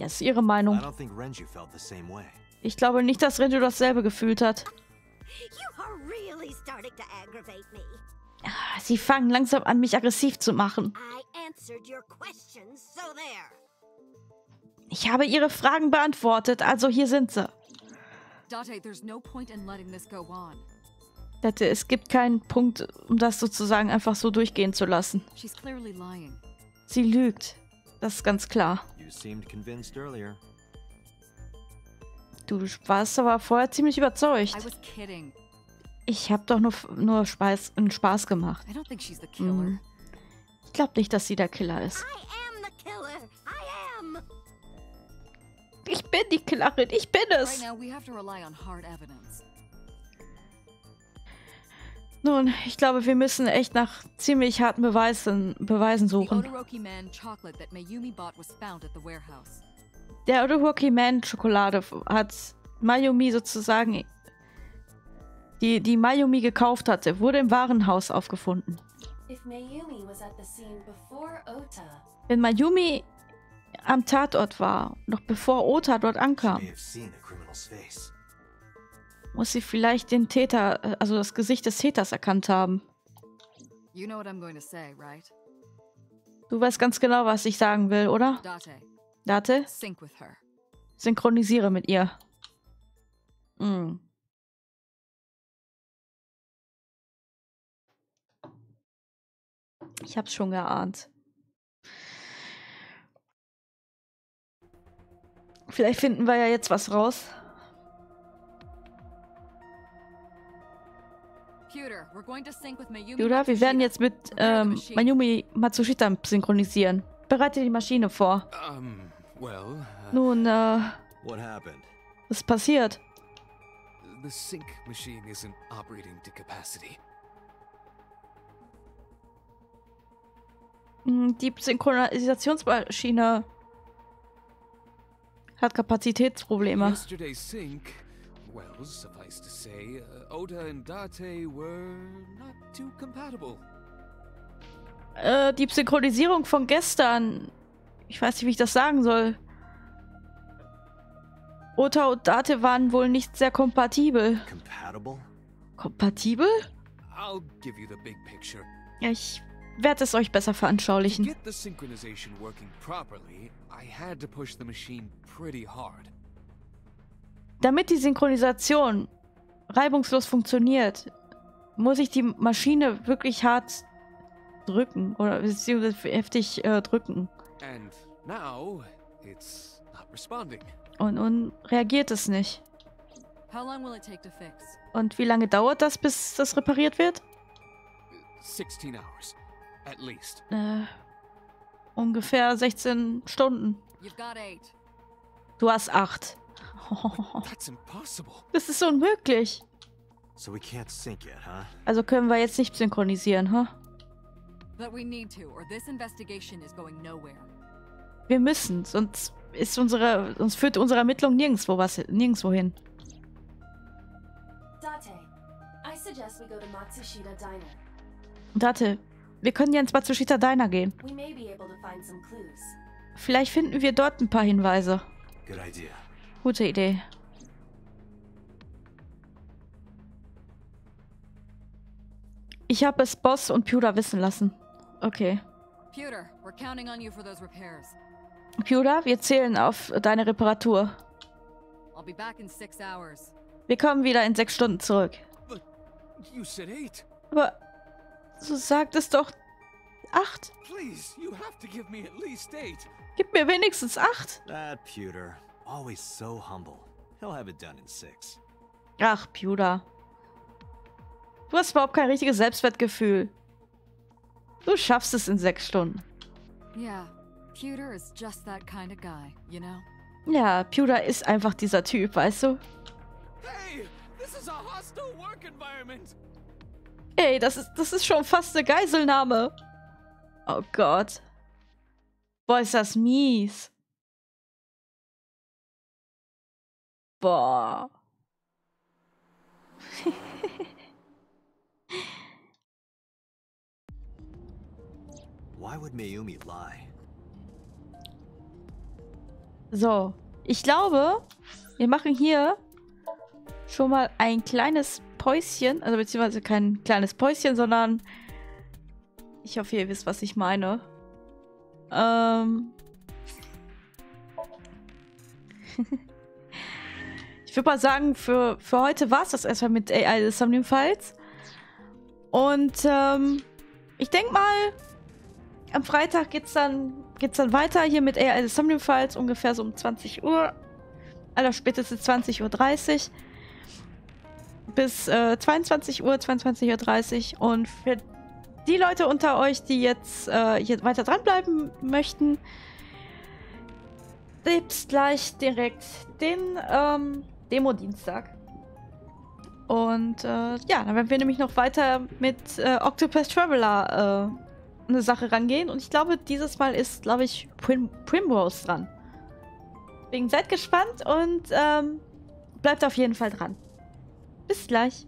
Das ist ihre Meinung. Ich glaube nicht, dass Renju dasselbe gefühlt hat. Ah, sie fangen langsam an, mich aggressiv zu machen. Ich habe ihre Fragen beantwortet, also hier sind sie. Date, es gibt keinen Punkt, um das sozusagen einfach so durchgehen zu lassen. Sie lügt. Das ist ganz klar. Du warst aber vorher ziemlich überzeugt. Ich habe doch nur, nur Spaß, einen Spaß gemacht. Hm. Ich glaube nicht, dass sie der Killer ist. Ich bin die Killerin, ich bin es. Nun, ich glaube, wir müssen echt nach ziemlich harten Beweisen, Beweisen suchen. Der Odoroki Man Schokolade hat Mayumi sozusagen, die, die Mayumi gekauft hatte, wurde im Warenhaus aufgefunden. Wenn Mayumi am Tatort war, noch bevor Ota dort ankam, muss sie vielleicht den Täter, äh, also das Gesicht des Täters erkannt haben. Du weißt ganz genau, was ich sagen will, oder? Date? Synchronisiere mit ihr. Mm. Ich hab's schon geahnt. Vielleicht finden wir ja jetzt was raus. Judah, wir werden jetzt mit ähm, Mayumi Matsushita synchronisieren. Bereite die Maschine vor. Uh, Nun, äh, was ist passiert? The sync machine isn't operating to capacity. Hm, die Synchronisationsmaschine hat Kapazitätsprobleme. Yesterday's sync well, suffice to say, uh, Oda and Date were not too compatible. Äh, die Synchronisierung von gestern. Ich weiß nicht, wie ich das sagen soll. Ota und Date waren wohl nicht sehr kompatibel. Compatible? Kompatibel? I'll give you the big picture. Ja, ich werde es euch besser veranschaulichen. To get the synchronization working properly, I had to push the machine pretty hard. Damit die Synchronisation reibungslos funktioniert, muss ich die Maschine wirklich hart drücken oder heftig äh, drücken. Und nun reagiert es nicht. Und wie lange dauert das, bis das repariert wird? 16 hours, at least. Äh, ungefähr 16 Stunden. Du hast acht. Das ist unmöglich. Also können wir jetzt nicht synchronisieren, huh? Wir müssen, sonst ist unsere, sonst führt unsere Ermittlung nirgendwo was, nirgendwo hin. Date, wir können ja ins Matsushita Diner gehen. Vielleicht finden wir dort ein paar Hinweise. Good idea. Gute Idee. Ich habe es Boss und Pewter wissen lassen. Okay. Pewter, we're counting on you for those repairs. Pewter, wir zählen auf deine Reparatur. I'll be back in six hours. Wir kommen wieder in sechs Stunden zurück. you said eight. Aber so sagt es doch acht. Please, you have to give me at least eight. Gib mir wenigstens acht. That Pewter. Always so humble. He'll have it done in six. Ach, Pewter. Du hast überhaupt kein richtiges Selbstwertgefühl. Du schaffst es in sechs Stunden. Yeah, Pewter is just that kind of guy, you know? Ja, Pewter ist einfach dieser Typ, weißt du? Hey, this is a hostile work environment. Ey, das ist, das ist schon fast eine Geiselnahme. Oh Gott. Boah, ist das mies. Boah. Why would Mayumi lie? So, ich glaube, wir machen hier schon mal ein kleines Päuschen. Also beziehungsweise kein kleines Päuschen, sondern ich hoffe, ihr wisst, was ich meine. Ähm. ich würde mal sagen, für, für heute war es das erstmal mit AI des Somnium Files. Und ähm, ich denke mal, am Freitag geht's dann, geht's dann weiter hier mit AI des Somnium Files, ungefähr so um 20 Uhr. Aller spätestens 20.30 Uhr bis äh, 22 Uhr, 22.30 Uhr. Und für die Leute unter euch, die jetzt äh, hier weiter dranbleiben möchten, gibt's gleich direkt den ähm, Demo-Dienstag. Und äh, ja, dann werden wir nämlich noch weiter mit äh, Octopus Traveler äh, eine Sache rangehen. Und ich glaube, dieses Mal ist, glaube ich, Prim Primrose dran. Deswegen seid gespannt und ähm, bleibt auf jeden Fall dran. Bis gleich.